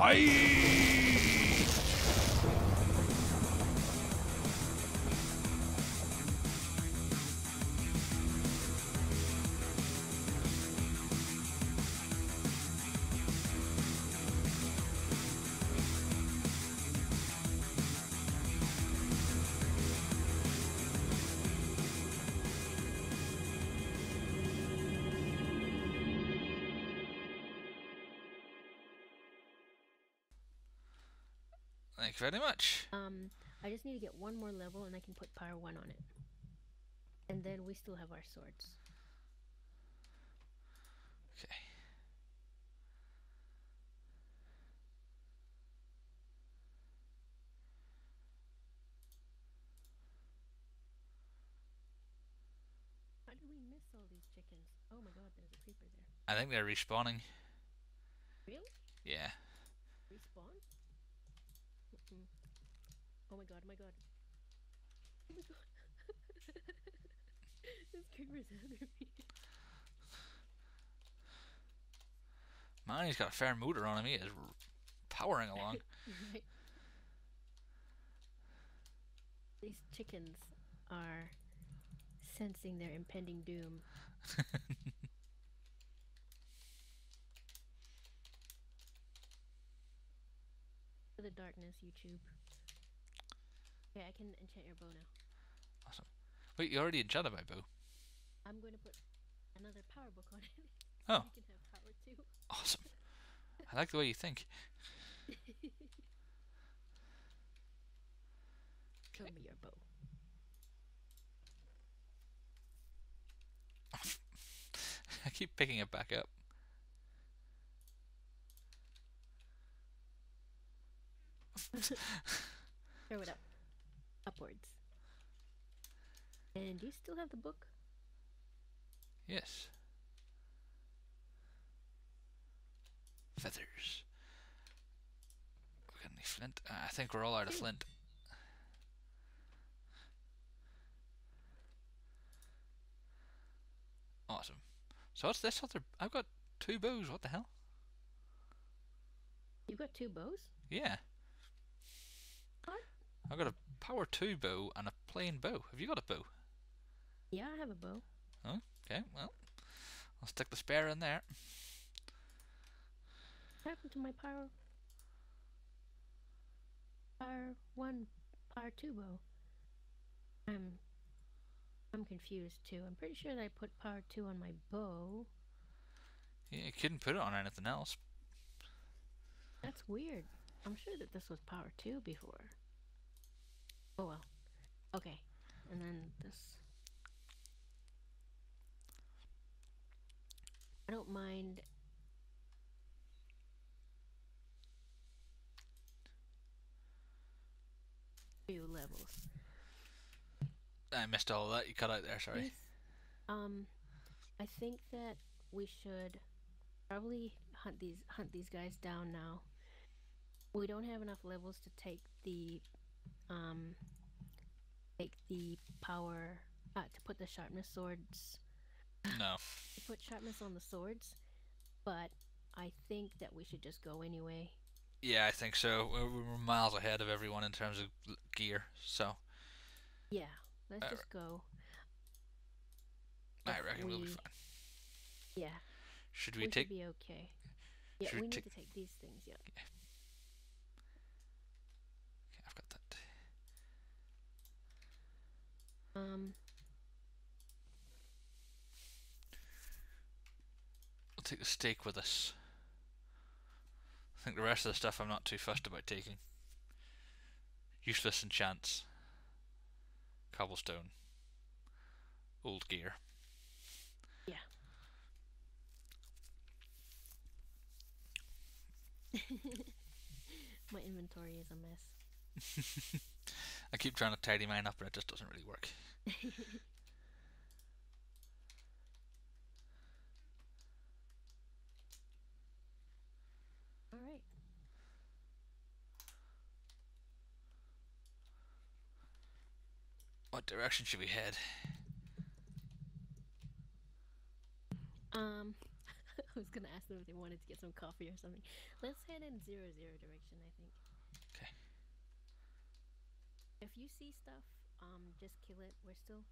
Fight! Very much. Um, I just need to get one more level and I can put power one on it. And then we still have our swords. Okay. How did we miss all these chickens? Oh my god, there's a creeper there. I think they're respawning. Really? Yeah. Respawn? Oh my god, oh my god. Oh my god. this creeper's after me. Man, he's got a fair motor on him. He is r- powering along. right. These chickens are sensing their impending doom. The darkness, YouTube. Okay, I can enchant your bow now. awesome. Wait, you already enchanted my bow. I'm going to put another power book on it. Oh. You can have power too. Awesome. I like the way you think. Show me your bow. I keep picking it back up. Throw it up. Upwards. And do you still have the book? Yes. Feathers. Got any flint? Uh, I think we're all out of flint. Awesome. So what's this other? I've got two bows. What the hell? You've got two bows? Yeah. What? I've got a power two bow and a plain bow. Have you got a bow? Yeah, I have a bow. Oh, okay. Well, I'll stick the spare in there. What happened to my power? Power one, power two bow. I'm, I'm confused too. I'm pretty sure that I put power two on my bow. Yeah, you couldn't put it on anything else. That's weird. I'm sure that this was power two before. Oh well. Okay, and then this. I don't mind. Two levels. I missed all of that. You cut out there. Sorry. These- Um, I think that we should probably hunt these hunt these guys down now. We don't have enough levels to take the um take the power uh, to put the sharpness swords No. to put sharpness on the swords, but I think that we should just go anyway. Yeah, I think so. We're we're miles ahead of everyone in terms of gear. So Yeah, let's Uh, just go. I If reckon we'll be fine. Yeah, Should we, we, take? should be okay. Yeah, should we we need take- to take these things. Yeah. Okay, I've got that. Um. We'll take the steak with us. I think the rest of the stuff I'm not too fussed about taking. Useless enchants. Cobblestone. Old gear. Yeah. My inventory is a mess. I keep trying to tidy mine up, but it just doesn't really work. All right. What direction should we head? Um, I was gonna ask them if they wanted to get some coffee or something. Let's head in zero zero direction. I think. If you see stuff, um, just kill it. We're still,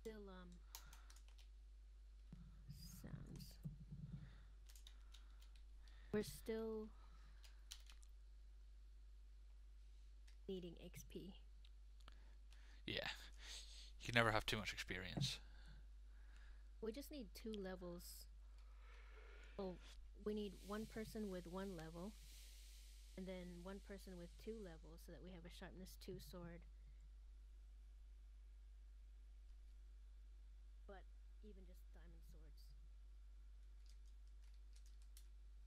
still um. Sounds. We're still needing XP. Yeah. You can never have too much experience. We just need two levels. Oh, we need one person with one level, and then one person with two levels, so that we have a sharpness two sword. But even just diamond swords.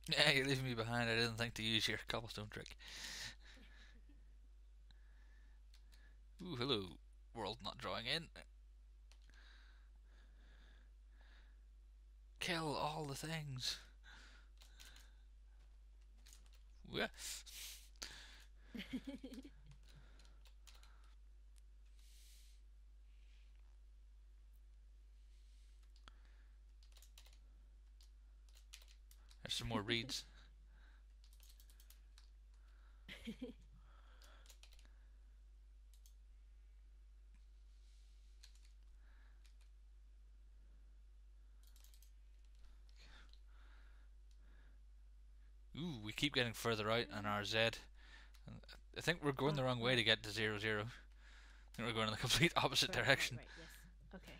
Yeah, you're leaving me behind. I didn't think to use your cobblestone trick. Ooh, hello, world not drawing in. Kill all the things. There's some more reeds. Ooh, we keep getting further out on our Z. I think we're going the wrong way to get to zero zero. I think we're going in the complete opposite Right, right, direction. Right, yes. Okay.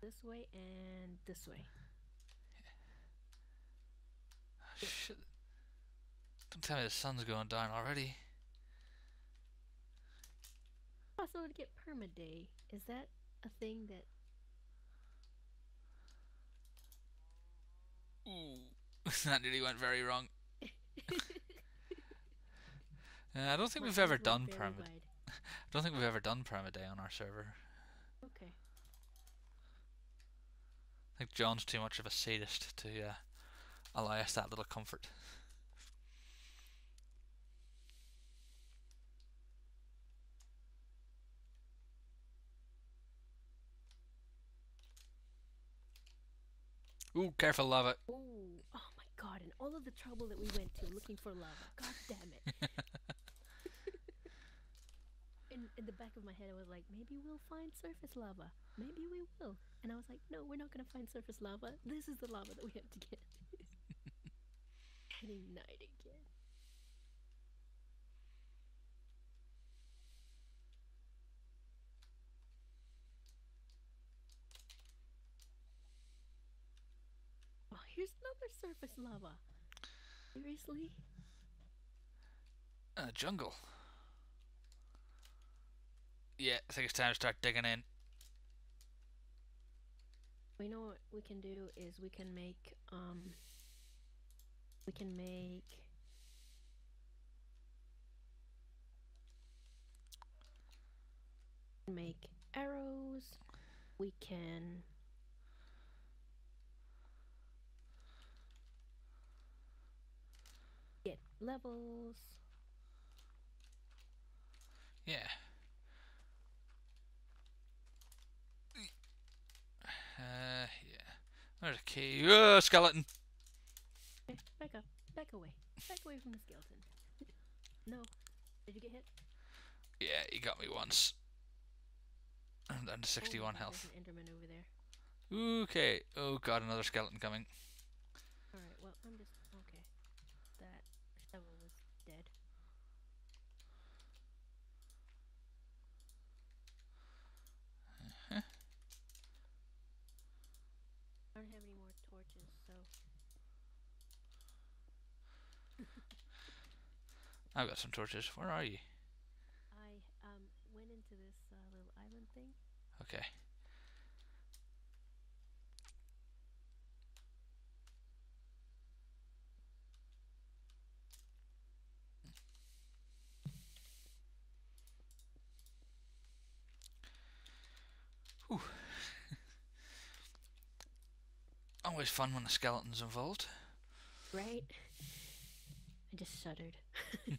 This way and this way. Shit. Don't tell me the sun's going down already. Also, to get permaday, is that a thing that? Ooh, that nearly went very wrong. Uh, I don't think we've ever done perma. I don't think we've ever done permaday on our server. Okay. I think John's too much of a sadist to uh, allow us that little comfort. Ooh, careful lava. Oh, oh my god! And all of the trouble that we went to looking for lava. God damn it! in in the back of my head, I was like, maybe we'll find surface lava. Maybe we will. And I was like, no, we're not gonna find surface lava. This is the lava that we have to get. Getting night again. Here's another surface lava. Seriously? Uh, jungle. Yeah, I think it's time to start digging in. We know what we can do is we can make um we can make make arrows. We can get levels. Yeah. Uh, yeah. There's a key. Oh, skeleton. Okay, back up. Back away. Back away from the skeleton. no. Did you get hit? Yeah, he got me once. I'm down to Oh, 61 there's health. an enderman over there. Okay. Oh god, another skeleton coming. Alright, well, I'm just. Okay. That shovel was dead. Uh-huh. I don't have any more torches, so. I've got some torches. Where are you? I um went into this uh, little island thing. Okay. Always fun when the skeleton's involved. Right? I just shuddered.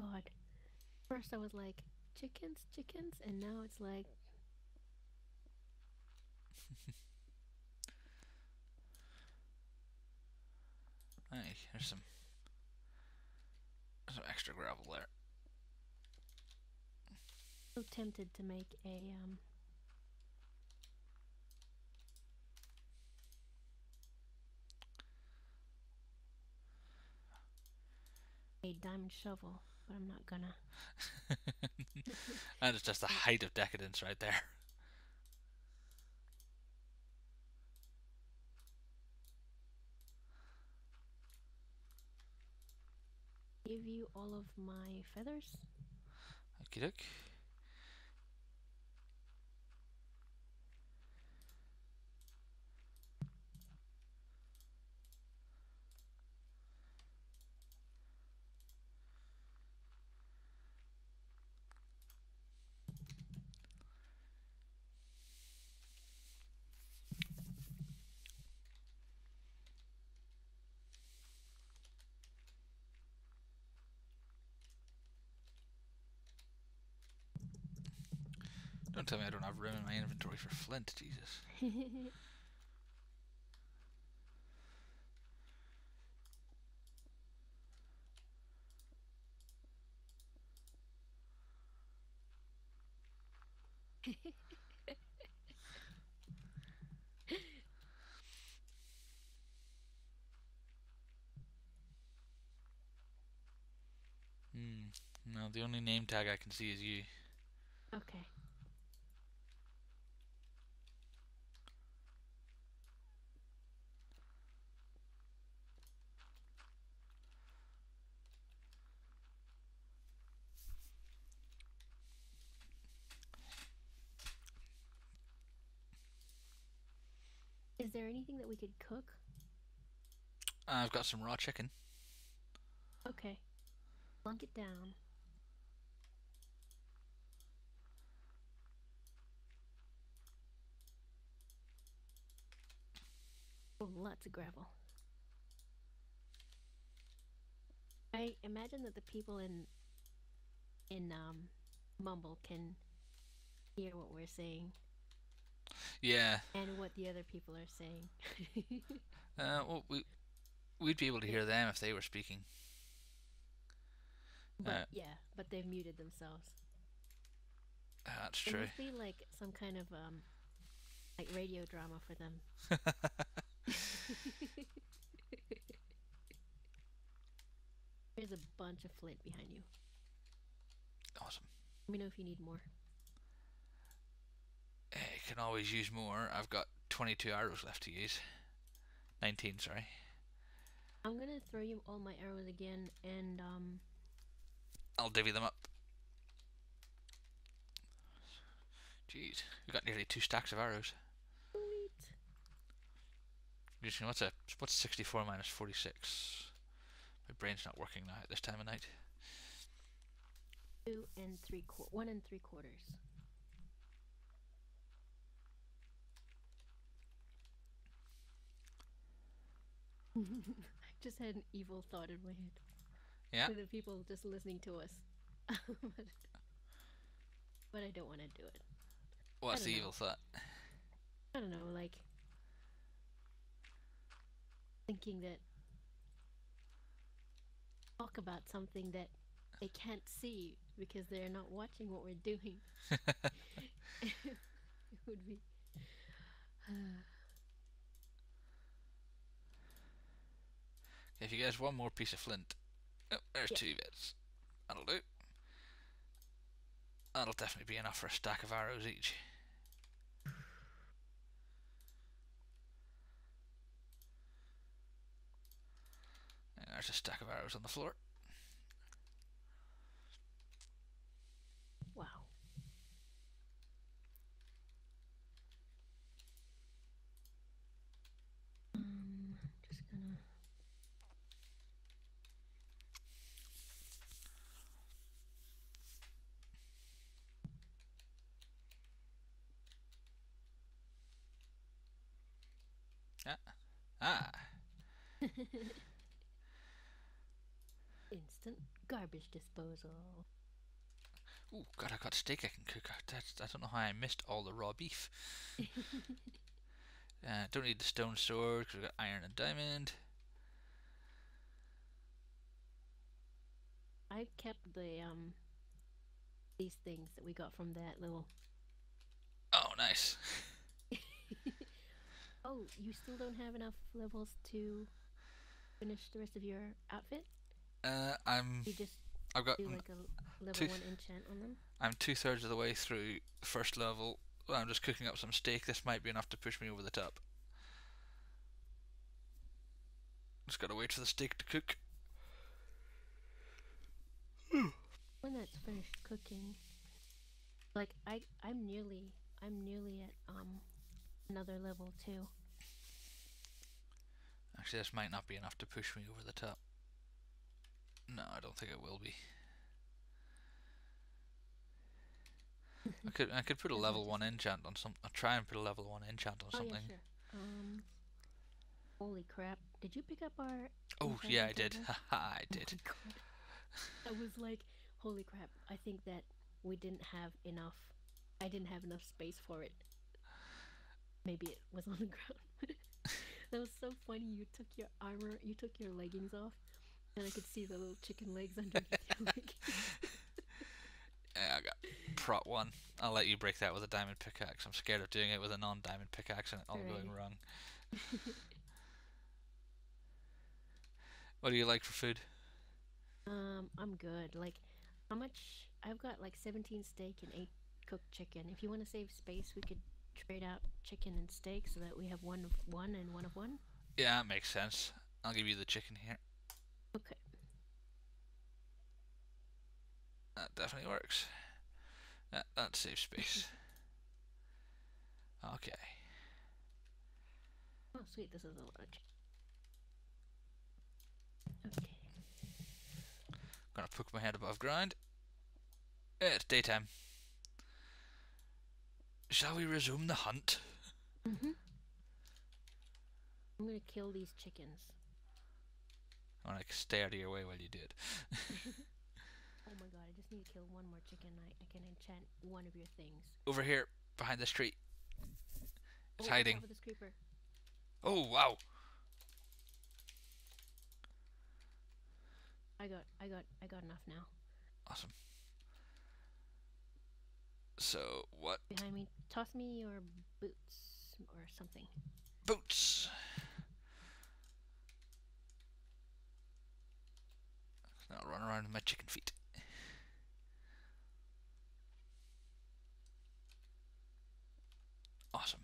God. First I was like, chickens, chickens, and now it's like Hey, there's some some extra gravel there. So tempted to make a um a diamond shovel, but I'm not gonna. and it's just the height of decadence right there. Give you all of my feathers. Okie doke. Don't tell me I don't have room in my inventory for flint, Jesus. Hmm. No, the only name tag I can see is you. okay. There anything that we could cook? I've got some raw chicken. Okay. Plunk it down. Oh, lots of gravel. I imagine that the people in in um Mumble can hear what we're saying Yeah. and what the other people are saying. Uh, well, we we'd be able to hear them if they were speaking. but Uh, yeah, but they've muted themselves. That's true. It must be like some kind of um like radio drama for them. There's a bunch of flint behind you. Awesome. Let me know if you need more. Can always use more. I've got 22 arrows left to use. 19, sorry. I'm gonna throw you all my arrows again, and um, I'll divvy them up. Jeez, we've got nearly two stacks of arrows. sweet. Just, you know, what's a what's 64 minus 46? My brain's not working now at this time of night. Two and three one and three quarters. I just had an evil thought in my head. Yeah. For the people just listening to us. but, but I don't want to do it. What's the know. evil thought? I don't know, like thinking that talk about something that they can't see because they're not watching what we're doing. it would be If you guys one more piece of flint, oh, there's Yeah. two bits. That'll do. That'll definitely be enough for a stack of arrows each. And there's a stack of arrows on the floor. wow. Um, just gonna. Ah, Instant garbage disposal. Oh God, I got steak I can cook. I, I don't know how I missed all the raw beef. uh, don't need the stone sword because we've got iron and diamond. I kept the um these things that we got from that little. Oh, nice. Oh, you still don't have enough levels to finish the rest of your outfit? Uh, I'm. You just I've got. do like a level two- one enchant on them? I'm two thirds of the way through first level. I'm just cooking up some steak. This might be enough to push me over the top. Just gotta wait for the steak to cook. When that's finished cooking, like I, I'm nearly, I'm nearly at um another level too. Actually, this might not be enough to push me over the top. No, I don't think it will be. I could I could put a level one enchant on some. I'll try and put a level one enchant on Oh something. yeah, sure. Um, holy crap! Did you pick up our? Oh yeah, I did. I Oh did. God. I was like, holy crap! I think that we didn't have enough. I didn't have enough space for it. Maybe it was on the ground. That was so funny. You took your armor, you took your leggings off, and I could see the little chicken legs underneath your leggings. Yeah, I got prot one. I'll let you break that with a diamond pickaxe. I'm scared of doing it with a non-diamond pickaxe and it all going Alright. wrong. What do you like for food? Um, I'm good. Like, how much? I've got like 17 steak and 8 cooked chicken. If you want to save space, we could trade out chicken and steak so that we have one of one and one of one. Yeah, that makes sense. I'll give you the chicken here. Okay. That definitely works. That that saves space. Okay. Oh, sweet. This is a large. Okay. I'm Gonna poke my head above ground. It's daytime. Shall we resume the hunt? Mm-hmm. I'm gonna kill these chickens. I wanna stare out of your way while you do it. Oh my god, I just need to kill one more chicken. I, I can enchant one of your things. Over here, behind this tree. It's oh, hiding. Over this creeper. Oh wow! I got, I got, I got enough now. Awesome. So what Behind me, toss me your boots or something. boots? I'll run around with my chicken feet. Awesome.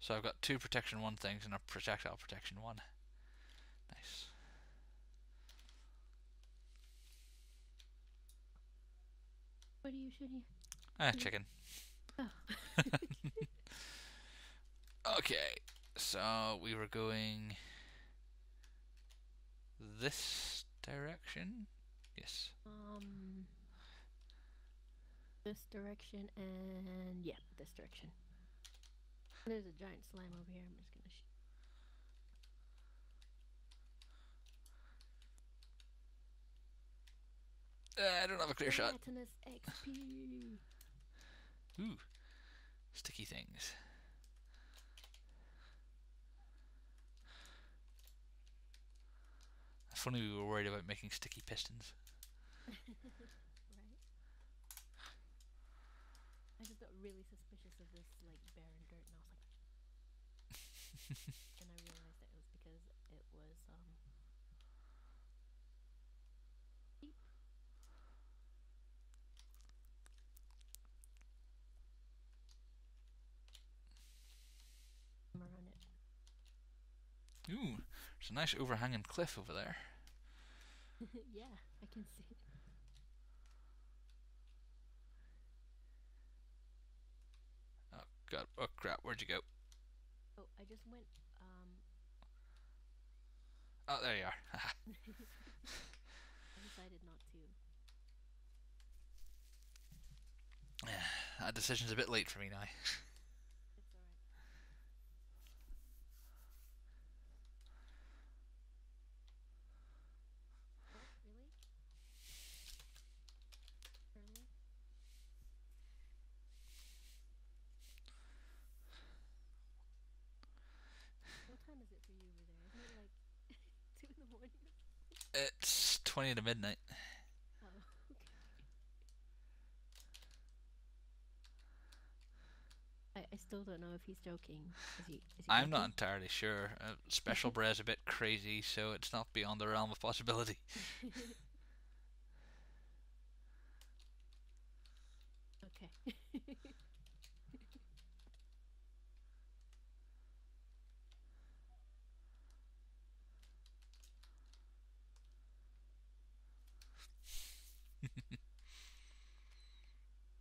So I've got two protection one things and a projectile protection one. Nice. What are you shooting? Ah, chicken. Oh. Okay, so we were going this direction. Yes. Um, this direction and yeah, this direction. There's a giant slime over here. I'm just gonna shoot. Uh, I don't have a clear shot. XP. Ooh, sticky things. Funny we were worried about making sticky pistons. right. I just got really suspicious of this like barren dirt, and I was like, and I realized that it was because it was um. deep. I'm around it. Ooh, there's a nice overhanging cliff over there. yeah, I can see it. Oh god, oh crap, where'd you go? Oh, I just went. Um, Oh, there you are. I decided not to. Yeah, that decision's a bit late for me now. It's alright. Oh, really? Really? It's 20 to midnight. Oh, okay. I, I still don't know if he's joking. Is he? Is he I'm not entirely sure. Uh, Special Breh's a bit crazy, so it's not beyond the realm of possibility. okay.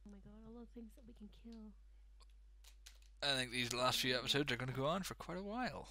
oh my god, all the things that we can kill. I think these last few episodes are going to go on for quite a while.